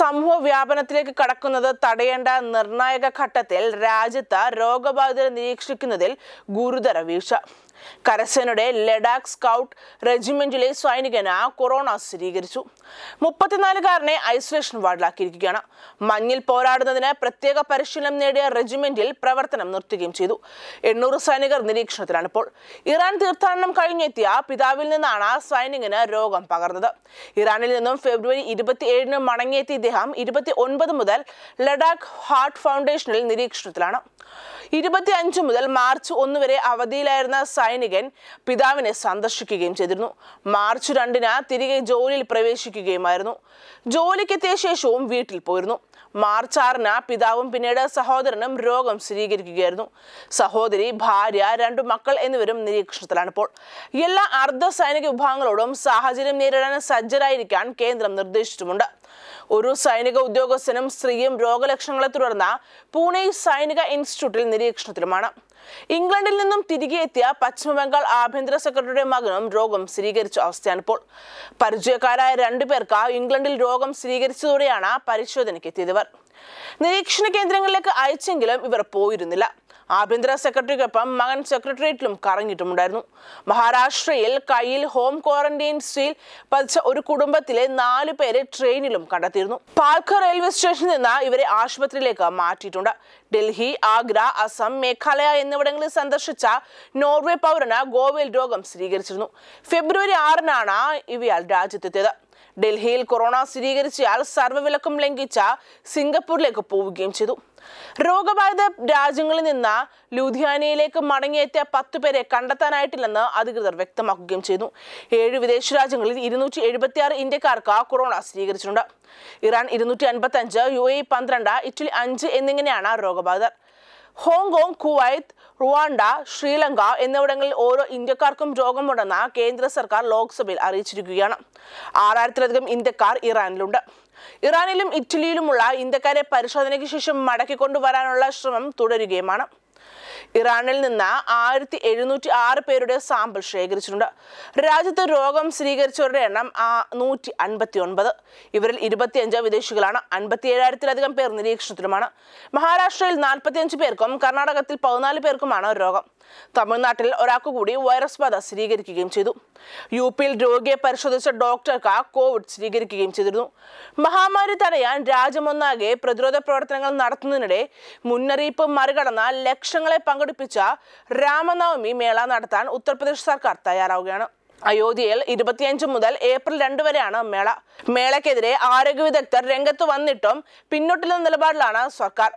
സമൂഹ വ്യാപനത്തിലേക്ക് കടക്കുന്നത് തടയേണ്ട നിർണായക ഘട്ടത്തിൽ രാജ്യത്ത് രോഗബാധിതരെ നിരീക്ഷിക്കുന്നതിൽ ഗുരുതര വീഴ്ച. കരസേനയുടെ ലഡാക്ക് സ്കൗട്ട് റെജിമെന്റിലെ സൈനികന് കൊറോണ സ്ഥിരീകരിച്ചു. മുപ്പത്തിനാലുകാരനെ ഐസൊലേഷൻ വാർഡിലാക്കിയിരിക്കുകയാണ്. മഞ്ഞിൽ പോരാടുന്നതിന് പ്രത്യേക പരിശീലനം നേടിയ റെജിമെന്റിൽ പ്രവർത്തനം നിർത്തുകയും ചെയ്തു. എണ്ണൂറ് സൈനികർ നിരീക്ഷണത്തിലാണ് ഇപ്പോൾ. ഇറാൻ തീർത്ഥാടനം കഴിഞ്ഞെത്തിയ പിതാവിൽ നിന്നാണ് സൈനികന് രോഗം പകർന്നത്. ഇറാനിൽ നിന്നും ഫെബ്രുവരി ഇരുപത്തിയേഴിന് മടങ്ങിയെത്തിയ ഇദ്ദേഹം ഇരുപത്തി ഒൻപത് മുതൽ ലഡാക്ക് ഹാർട്ട് ഫൗണ്ടേഷനിൽ നിരീക്ഷണത്തിലാണ്. ഇരുപത്തി അഞ്ച് മുതൽ മാർച്ച് ഒന്ന് വരെ അവധിയിലായിരുന്ന സൈനികൻ പിതാവിനെ സന്ദർശിക്കുകയും ചെയ്തിരുന്നു. മാർച്ച് രണ്ടിന് തിരികെ ജോലിയിൽ പ്രവേശിക്കുകയുമായിരുന്നു. ജോലിക്കെത്തിയ ശേഷവും വീട്ടിൽ പോയിരുന്നു. മാർച്ച് ആറിന് പിതാവും പിന്നീട് സഹോദരനും രോഗം സ്ഥിരീകരിക്കുകയായിരുന്നു. സഹോദരി ഭാര്യ രണ്ടു മക്കൾ എന്നിവരും നിരീക്ഷണത്തിലാണ് ഇപ്പോൾ. എല്ലാ അർദ്ധ സൈനിക വിഭാഗങ്ങളോടും സാഹചര്യം നേരിടാൻ സജ്ജരായിരിക്കാൻ കേന്ദ്രം നിർദ്ദേശിച്ചിട്ടുമുണ്ട്. ഒരു സൈനിക ഉദ്യോഗസ്ഥനും സ്ത്രീയും രോഗലക്ഷണങ്ങളെ തുടർന്ന് പൂനെ സൈനിക ഇൻസ്റ്റിറ്റ്യൂട്ടിൽ നിരീക്ഷണത്തിലുമാണ്. ഇംഗ്ലണ്ടിൽ നിന്നും തിരികെ എത്തിയ പശ്ചിമബംഗാൾ ആഭ്യന്തര സെക്രട്ടറിയുടെ മകനും രോഗം സ്ഥിരീകരിച്ച അവസ്ഥയാണ് ഇപ്പോൾ. പരിചയക്കാരായ രണ്ടുപേർക്ക് ഇംഗ്ലണ്ടിൽ രോഗം സ്ഥിരീകരിച്ചതോടെയാണ് പരിശോധനയ്ക്ക് എത്തിയത് നിരീക്ഷണ കേന്ദ്രങ്ങളിലേക്ക് അയച്ചെങ്കിലും ഇവർ പോയിരുന്നില്ല. ആഭ്യന്തര സെക്രട്ടറിക്കൊപ്പം മകൻ സെക്രട്ടേറിയറ്റിലും കറങ്ങിയിട്ടുമുണ്ടായിരുന്നു. മഹാരാഷ്ട്രയിൽ കയ്യിൽ ഹോം ക്വാറന്റൈൻ സ്റ്റീൽ പതിച്ച ഒരു കുടുംബത്തിലെ നാലു പേരെ ട്രെയിനിലും കണ്ടെത്തിയിരുന്നു. പാൽഘർ റെയിൽവേ സ്റ്റേഷനിൽ നിന്ന് ഇവരെ ആശുപത്രിയിലേക്ക് മാറ്റിയിട്ടുണ്ട്. ഡൽഹി ആഗ്ര അസം മേഘാലയ എന്നിവിടങ്ങളിൽ സന്ദർശിച്ച നോർവേ പൗരന് ഗോവയിൽ രോഗം സ്ഥിരീകരിച്ചിരുന്നു. ഫെബ്രുവരി ആറിനാണ് ഇവയാൽ രാജ്യത്തെത്തിയത്. ഡൽഹിയിൽ കൊറോണ സ്ഥിരീകരിച്ചയാൾ സർവവിലക്കും ലംഘിച്ച സിംഗപ്പൂരിലേക്ക് പോവുകയും ചെയ്തു. രോഗബാധിത രാജ്യങ്ങളിൽ നിന്ന് ലുധിയാനയിലേക്ക് മടങ്ങിയെത്തിയ പത്തു പേരെ കണ്ടെത്താനായിട്ടില്ലെന്ന് അധികൃതർ വ്യക്തമാക്കുകയും ചെയ്തു. ഏഴ് വിദേശ രാജ്യങ്ങളിൽ ഇരുന്നൂറ്റി എഴുപത്തിയാറ് ഇന്ത്യക്കാർക്ക് കൊറോണ സ്ഥിരീകരിച്ചിട്ടുണ്ട്. ഇറാൻ ഇരുന്നൂറ്റി അൻപത്തി അഞ്ച് യു എ പന്ത്രണ്ട് ഇറ്റലി അഞ്ച് എന്നിങ്ങനെയാണ് രോഗബാധിതർ. ഹോങ്കോങ് കുവൈത്ത് റുവാണ്ട ശ്രീലങ്ക എന്നിവിടങ്ങളിൽ ഓരോ ഇന്ത്യക്കാർക്കും രോഗമുണ്ടെന്ന് കേന്ദ്ര സർക്കാർ ലോക്സഭയിൽ അറിയിച്ചിരിക്കുകയാണ്. ആറായിരത്തിലധികം ഇന്ത്യക്കാർ ഇറാനിലുണ്ട്. ഇറാനിലും ഇറ്റലിയിലുമുള്ള ഇന്ത്യക്കാരെ പരിശോധനയ്ക്ക് ശേഷം മടക്കിക്കൊണ്ടുവരാനുള്ള ശ്രമം തുടരുകയുമാണ്. ഇറാനിൽ നിന്ന് ആയിരത്തി എഴുന്നൂറ്റി ആറ് പേരുടെ സാമ്പിൾ ശേഖരിച്ചിട്ടുണ്ട്. രാജ്യത്ത് രോഗം സ്ഥിരീകരിച്ചവരുടെ എണ്ണം നൂറ്റി അൻപത്തി ഒൻപത് ഇവരിൽ ഇരുപത്തിയഞ്ച് വിദേശികളാണ് അൻപത്തി ഏഴായിരത്തിലധികം പേർ നിരീക്ഷണത്തിലുമാണ്. മഹാരാഷ്ട്രയിൽ നാൽപ്പത്തിയഞ്ച് പേർക്കും കർണാടകത്തിൽ പതിനാല് പേർക്കുമാണ് രോഗം. തമിഴ്നാട്ടിൽ ഒരാൾക്ക് കൂടി വൈറസ് ബാധ സ്ഥിരീകരിക്കുകയും ചെയ്തു. യു പിയിൽ രോഗിയെ പരിശോധിച്ച ഡോക്ടർക്ക് കോവിഡ് സ്ഥിരീകരിക്കുകയും ചെയ്തിരുന്നു. മഹാമാരി തടയാൻ രാജ്യമൊന്നാകെ പ്രതിരോധ പ്രവർത്തനങ്ങൾ നടത്തുന്നതിനിടെ മുന്നറിയിപ്പ് മറികടന്ന ലക്ഷങ്ങളെ പങ്കെടുപ്പിച്ച രാമനവമി മേള നടത്താൻ ഉത്തർപ്രദേശ് സർക്കാർ തയ്യാറാവുകയാണ്. അയോധ്യയിൽ ഇരുപത്തിയഞ്ച് മുതൽ ഏപ്രിൽ രണ്ട് വരെയാണ് മേള. മേളയ്ക്കെതിരെ ആരോഗ്യ വിദഗ്ധർ രംഗത്ത് വന്നിട്ടും പിന്നോട്ടുള്ള നിലപാടിലാണ് സർക്കാർ.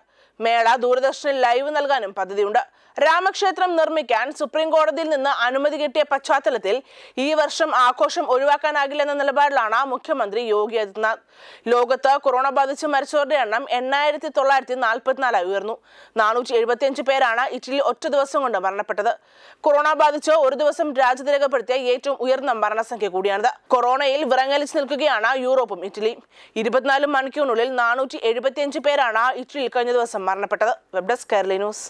മേള ദൂരദർശനിൽ ലൈവ് നൽകാനും പദ്ധതിയുണ്ട്. രാമക്ഷേത്രം നിർമ്മിക്കാൻ സുപ്രീം കോടതിയിൽ നിന്ന് അനുമതി കിട്ടിയ പശ്ചാത്തലത്തിൽ ഈ വർഷം ആഘോഷം ഒഴിവാക്കാനാകില്ലെന്ന നിലപാടിലാണ് മുഖ്യമന്ത്രി യോഗി ആദിത്യനാഥ്. ലോകത്ത് കൊറോണ ബാധിച്ച് മരിച്ചവരുടെ എണ്ണം എണ്ണായിരത്തി തൊള്ളായിരത്തി നാൽപ്പത്തിനാലായി ഉയർന്നു. നാനൂറ്റി എഴുപത്തിയഞ്ച് പേരാണ് ഇറ്റലി ഒറ്റ ദിവസം കൊണ്ട് മരണപ്പെട്ടത്. കൊറോണ ബാധിച്ച് ഒരു ദിവസം രാജ്യത്ത് രേഖപ്പെടുത്തിയ ഏറ്റവും ഉയർന്ന മരണസംഖ്യ കൂടിയാണിത്. കൊറോണയിൽ വിറങ്ങലിച്ച് നിൽക്കുകയാണ് യൂറോപ്പും ഇറ്റലിയും ഇരുപത്തിനാല് മണിക്കൂറിനുള്ളിൽ നാനൂറ്റി എഴുപത്തിയഞ്ച് പേരാണ് ഇറ്റലിയിൽ കഴിഞ്ഞ ദിവസം മരണപ്പെട്ടത്. Web desk Kerala news.